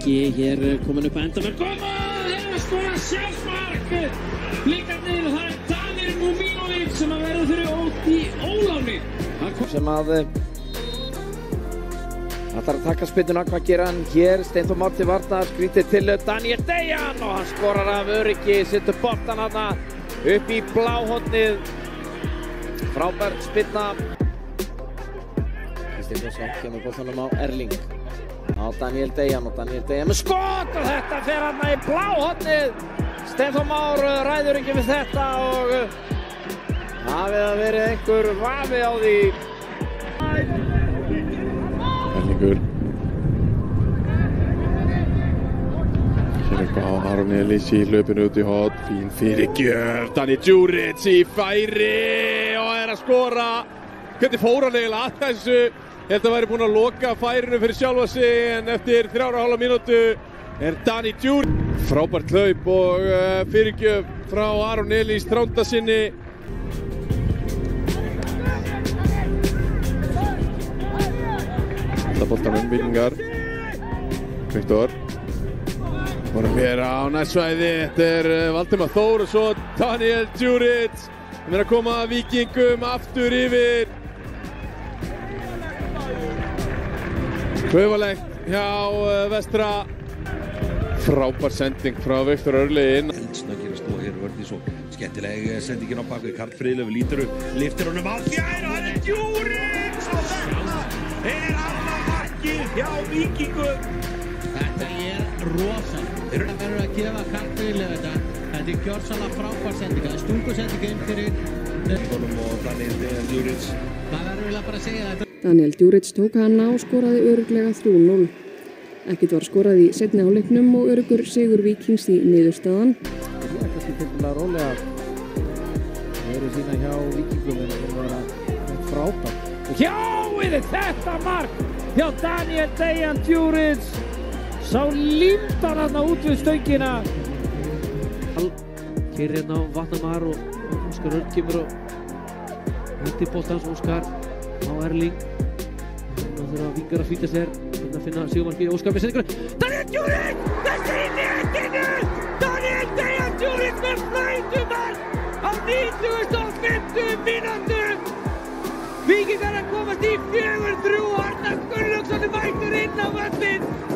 Öryggi hér komin upp að enda með koma, þeir að skora sjálfsmark blikarnir, það er Danir Mumínovic sem að verða fyrir ótt í óláni. Sem að ætlar að taka spytuna, hvað gera hann hér? Steintor Mátti Varnar, skrítið til Daniel Dejan og hann skorar af öryggi setur boltan hann upp í bláhóttnið frábær spytna Kristinn Jónsson kemur boltanum á Erling á Daniel Dejan og Daniel Dejan með skot og þetta fer hann í bláhóttnið Steintor Már ræður ekki við þetta og hafið að verið einhver vafi á því. Erlingur Hér er bara Aron Elís í hlaupinu út í hot. Fín fyrir gjöf Danny Djuric í færi og er að skora. Hvernig fór hann eiginlega að þessu Að væri búinn að loka færinu fyrir sjálfa sig en eftir þrjára hálfa mínútu er Danny Djuric frábært hlaup og uh, fyrirgjöf frá Aron Elís tránda sinni. Það bóltan um byggingar Viktor. Vorum hér á næstsvæði þetta er uh, Valdemar Þór og svo Daniel Djuric. Sem er að koma vikingum aftur yfir Kvöfalegt hjá uh, vestra frábær sending frá Viktor Örli inn Eldsnöggir að stóða hér vörði svo skemmtileg sendingin á baku Karl Fríðlöf lítur upp, liftir honum allt fjær og hann er Djúriks og þetta er annar marki hjá Víkingum Þetta er rosa. Það verður að gefa kartfyrirlega þetta. Þetta er gjörsalega frábær sendinga. Stungusendinga inn fyrir og þannig Djúriks Það verður vel að bara segja þetta. Daniel Djuric tók hana og skoraði öruglega 3-0. Ekkert var skorað í setni áleiknum og örugur Sigur Víkings í niðurstaðan. Ég er kannski til að rólega Það eru sína hjá vikingum en það var að frábært. Og hjá er þetta mark hjá Daniel Dejan Djuric. Sá límdan hann út við stöngina. Keirir hérna á Vatnamar og Óskar Örn kemur og hundi bóltans Óskar á Erling Þannig þurfa vingar að flýta sér hérna að finna Sigurmarki Óskar með sendingur Daniel Djuric þessi í netinu Daniel Dejan Djuric með flöytumark á 90.50 mínútu Víkingar að komast í 4-3 Arnar Gunnlaugsson mættur inn á völlin